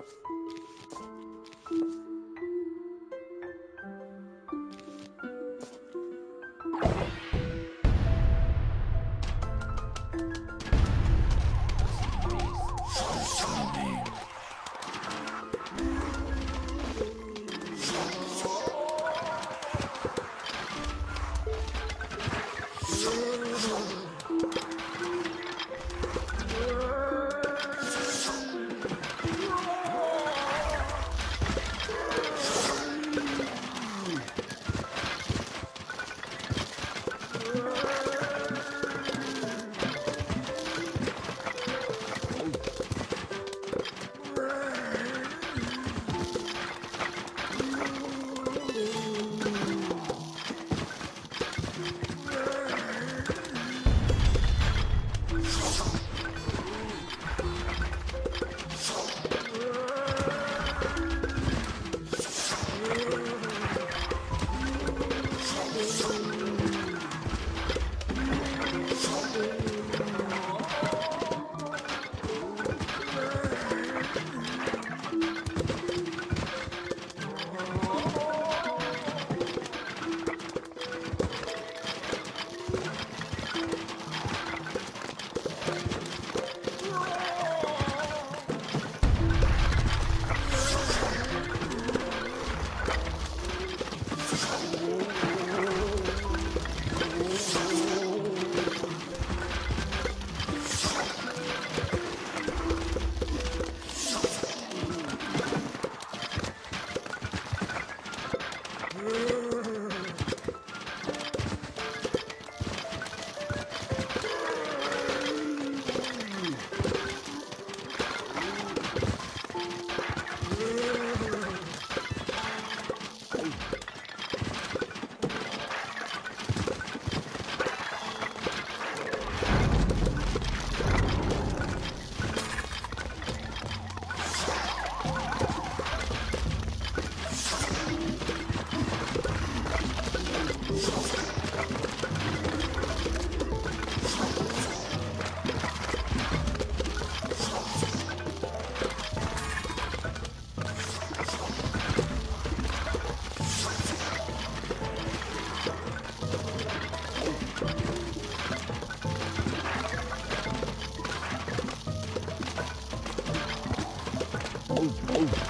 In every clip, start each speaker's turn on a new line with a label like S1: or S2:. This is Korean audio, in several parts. S1: Zombie. Oh.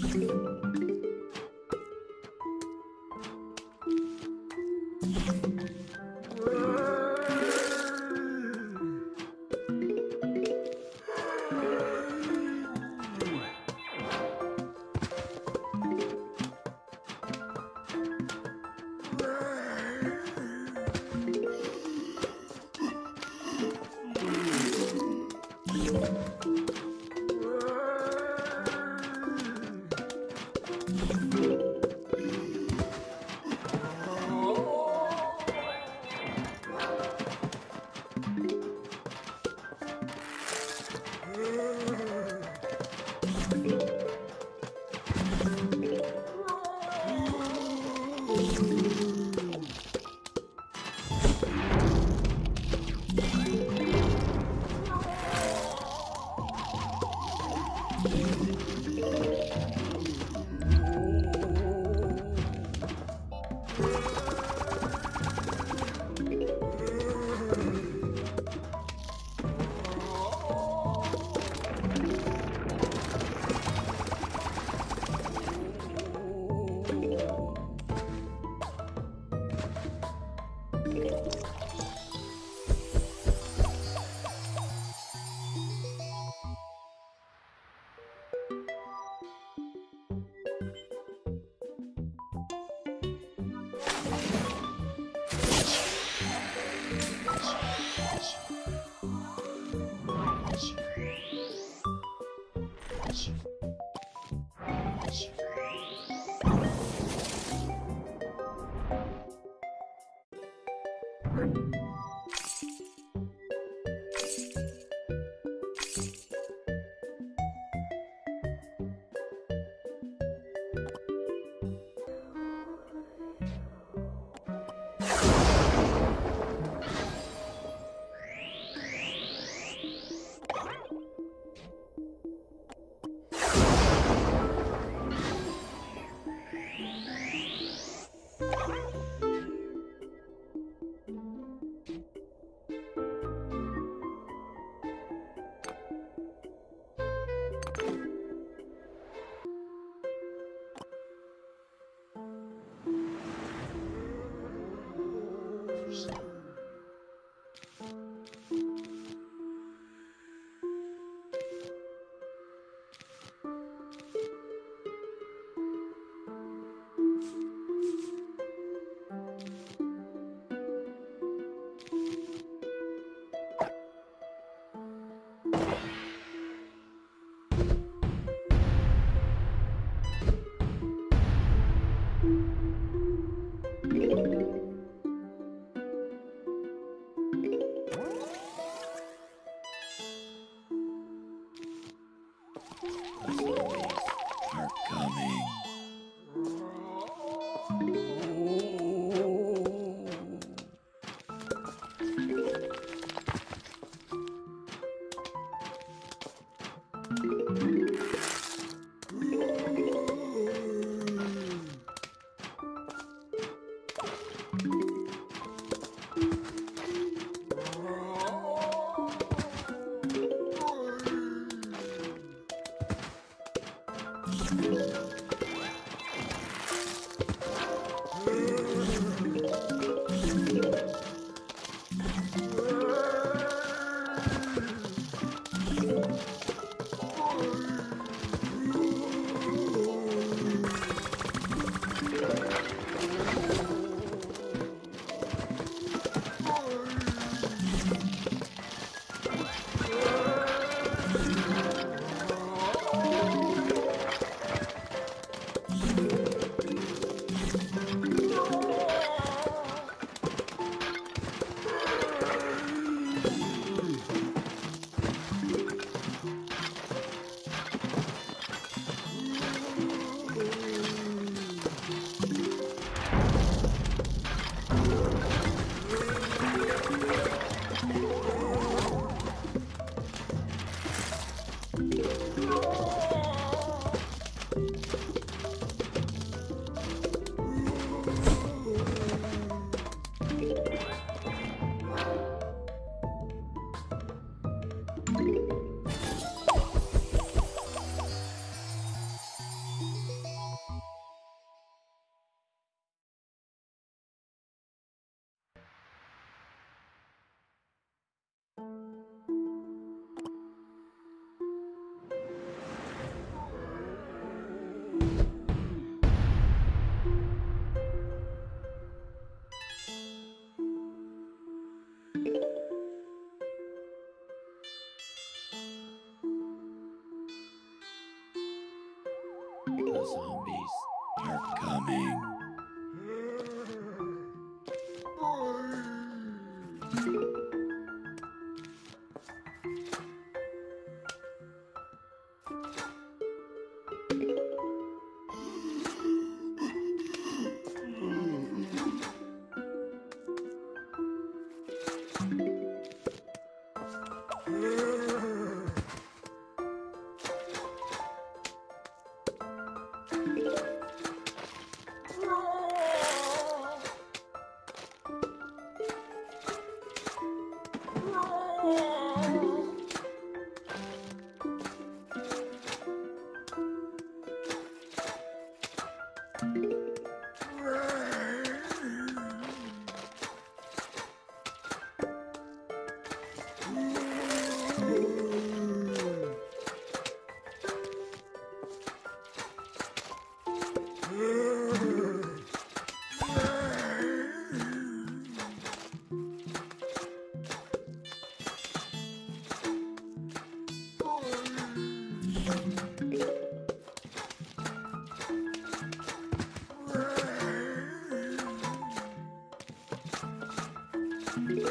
S1: Thank you. Thank you. Yeah.